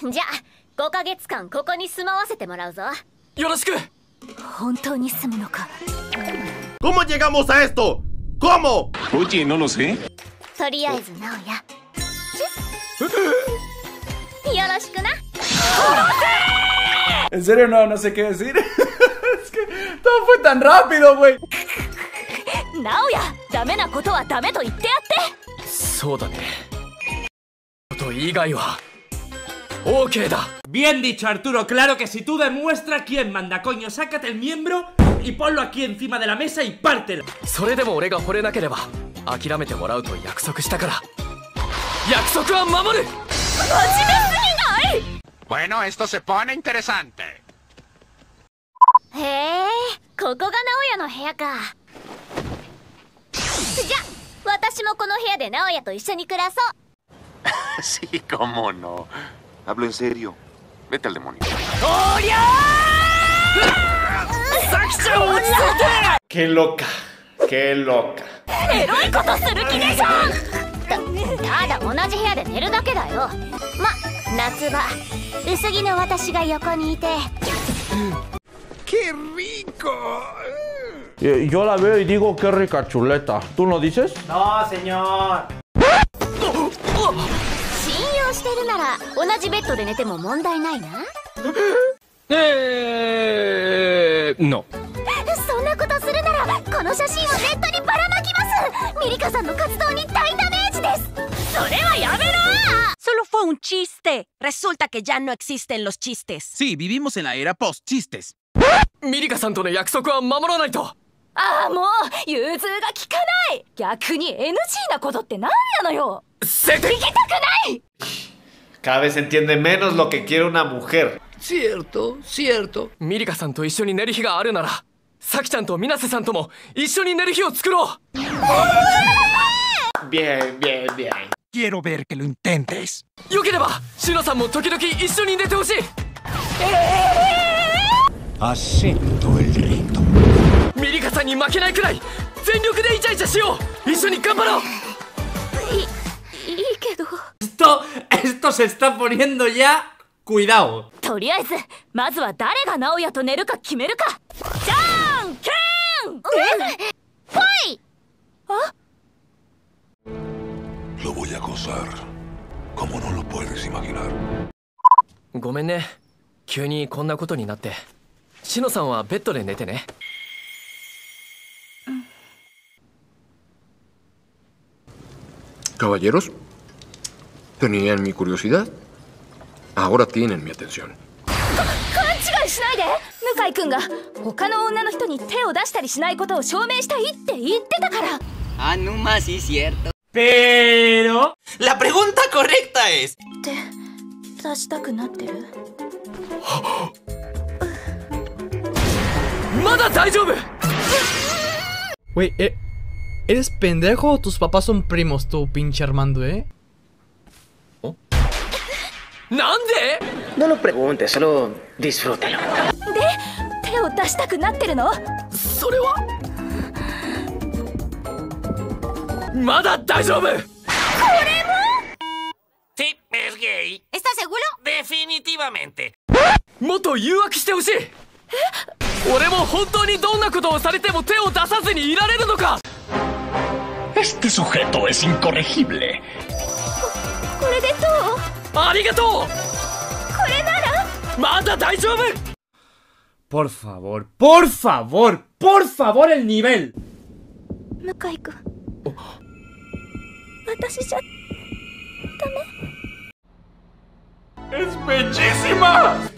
じゃあ5ヶ月間ここに住まわせてもらうぞよろしく本当に住むのか ¿Cómo llegamos a esto? ¿Cómo? Oye, no lo sé. とりあえず直哉よろしくな En serio, no, no sé qué decir. es que todo fue tan rápido, güey. 直哉ダメなことはダメと言ってやってそうだねこと以外は ¡Ok! Bien dicho, Arturo, claro que si tú demuestras quién manda, coño, sácate el miembro y ponlo aquí encima de la mesa y pártelo. Bueno, esto se pone interesante. Eh, Sí, cómo no. Hablo en serio. Vete al demonio. ¡Qué loca! ¡Qué loca! ¡Qué rico! Eh, yo la veo y digo, qué rica chuleta. ¿Tú no dices? No, señor. してるなら同じベッドで寝ても問題ないなえー、のそんなことするならこの写真をネットにばらまきますミリカさんの活動に大ダメージですそれはやめろ Solo fue un chiste. Resulta que ya no existen los chistes. Sí, vivimos en la era post-chistes. ミリカさんとの約束は守らないとああもう融通が利かない逆に NG なことって何なのよせて行きたくない Cada vez entiende menos lo que quiere una mujer. Cierto, cierto. ミリカさんと一緒に寝る日があるならサキちゃんと水瀬さんとも一緒に寝る日を作ろう Bien, bien, bien. Quiero ver que lo intentes. よければシノさんも時々一緒に寝てほしい Acepto el reto. ミリカさんに負けないくらい全力でイチャイチャしよう一緒に頑張ろういいいけど Esto, esto se está poniendo ya. Cuidado. とりあえずまずは誰が直哉と寝るか決めるかじゃんけんえ？ファイ Lo voy a gozar. Como no lo puedes imaginar. ごめんね急にこんなことになってシノさんはベッドで寝てね Caballeros, tenían mi curiosidad. Ahora tienen mi atención. 勘違いしないで向井君が他の女の人に手を出したりしないことを証明したいって言ってたから Ah, no más, sí, cierto. Pero. La pregunta correcta es... って出したくなってる Güey, eh, ¿eres pendejo o tus papás son primos, tú, pinche Armando, eh? ¿Oh? ¿Nande? No lo preguntes, solo disfrútalo. ¿De? ¿Te lo ¿Te no? Wa? ¡Mada ¡Coremo! Sí, es gay. ¿Estás seguro? Definitivamente. ¡Moto yuaki ¿Eh? 俺も本当にどんなことをされても手を出さずにいられるのか Este sujeto es incorregible. これでどうありがとうこれならまだ大丈夫 Por favor, por favor, por favor, el nivel. 向井君私じゃ ¡Es bellísima! ¡Es perfecto!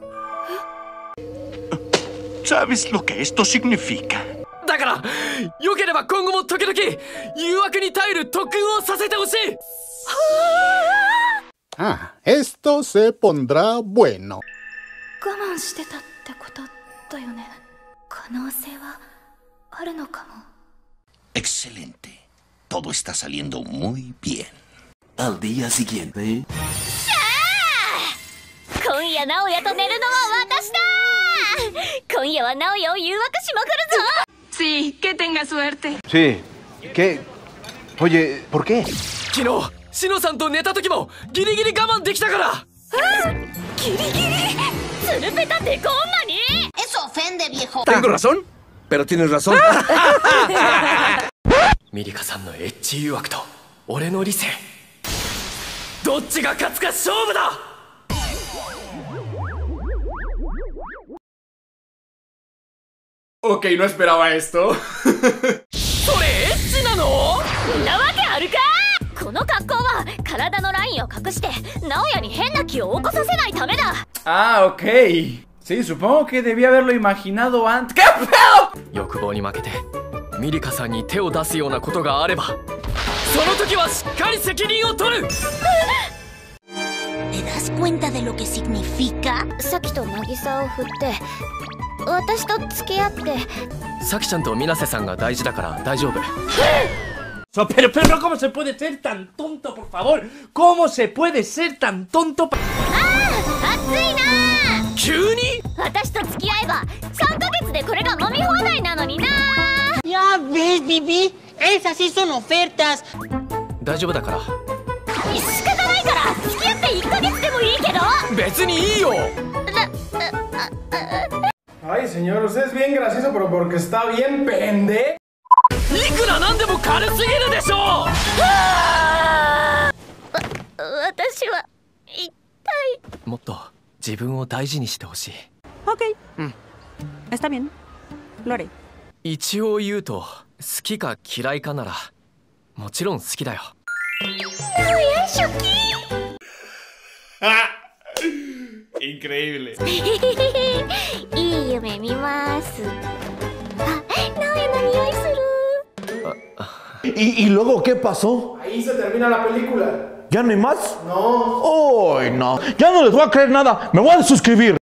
¿Sabes lo que esto significa? だから良ければ今後も時々誘惑に耐える特訓をさせてほしい Ah, esto se pondrá bueno. 我慢してたってことだよね可能性はあるのかも Excelente. Todo está saliendo muy bien. Al día siguiente. 今夜直哉と寝るのは私だ 今夜は直哉を誘惑しまくるぞ Sí, que tenga suerte. Sí. ¿Qué? Oye, ¿por qué? 昨日シノさんと寝た時もギリギリ我慢できたからギリギリツルペタデコ女に Eso ofende, viejo. Tengo razón, pero tienes razón. ミリカさんのエッチ誘惑と俺の理性どっちが勝つか勝負だ Ok, no esperaba esto. それエッチなのなわけあるかこの格好は体のラインを隠して直哉に変な気を起こさせないためだ Ah, ok. Sí, supongo que debía haberlo imaginado antes. ¿Qué pedo? 欲望に負けてミリカさんに手を出すようなことがあればその時はしっかり責任を取る ¿Te das cuenta de lo que significa? さっきと渚を振って 私と付き合って。サキちゃんとみなせさんが大事だから大丈夫。そペロペロ cómo se puede ser tan tonto por favor? Cómo se puede ser tan tonto あー熱いなー急に私と付き合えば三ヶ月でこれが揉み放題なのにな！いやベイビビエイサシソのフェルタス大丈夫だから。仕方ないから。付き合って一ヶ月でもいいけど。別にいいよ。señor, usted es bien gracioso, pero porque está bien pende. いくらなんでも軽すぎるでしょ私は一体もっと自分を大事にしてほしい Ok. Está bien. Lo haré. 一応言うと好きか嫌いかならもちろん好きだよ直哉初期 Increíble. ¿Y, y luego qué pasó? Ahí se termina la película. ¿Ya no hay más? No. ¡Ay, no! Ya no les voy a creer nada. Me voy a suscribir.